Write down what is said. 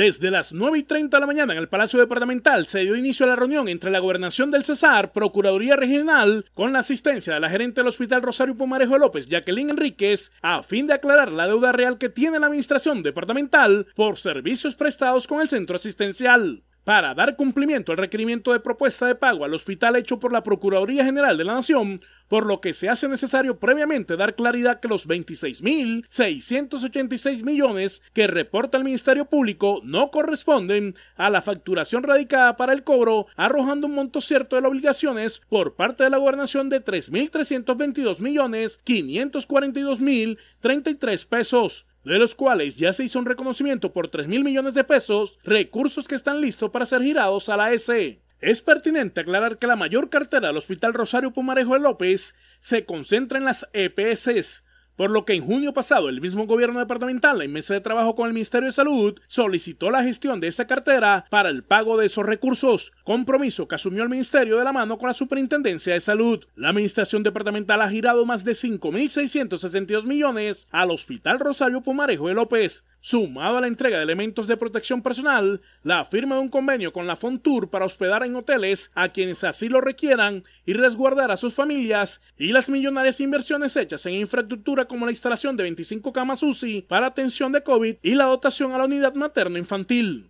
Desde las 9 y 30 de la mañana en el Palacio Departamental se dio inicio a la reunión entre la Gobernación del Cesar, Procuraduría Regional, con la asistencia de la gerente del Hospital Rosario Pumarejo López, Jacqueline Enríquez, a fin de aclarar la deuda real que tiene la Administración Departamental por servicios prestados con el centro asistencial para dar cumplimiento al requerimiento de propuesta de pago al hospital hecho por la Procuraduría General de la Nación, por lo que se hace necesario previamente dar claridad que los 26.686 millones que reporta el Ministerio Público no corresponden a la facturación radicada para el cobro, arrojando un monto cierto de las obligaciones por parte de la gobernación de 3.322 millones 542 mil 33 pesos de los cuales ya se hizo un reconocimiento por 3 mil millones de pesos, recursos que están listos para ser girados a la S. Es pertinente aclarar que la mayor cartera del Hospital Rosario Pumarejo de López se concentra en las EPS, por lo que en junio pasado el mismo gobierno departamental en mesa de trabajo con el Ministerio de Salud solicitó la gestión de esa cartera para el pago de esos recursos, compromiso que asumió el Ministerio de la mano con la Superintendencia de Salud. La Administración Departamental ha girado más de 5.662 millones al Hospital Rosario Pumarejo de López, Sumado a la entrega de elementos de protección personal, la firma de un convenio con la Fontour para hospedar en hoteles a quienes así lo requieran y resguardar a sus familias y las millonarias inversiones hechas en infraestructura como la instalación de 25 camas UCI para atención de COVID y la dotación a la unidad materno-infantil.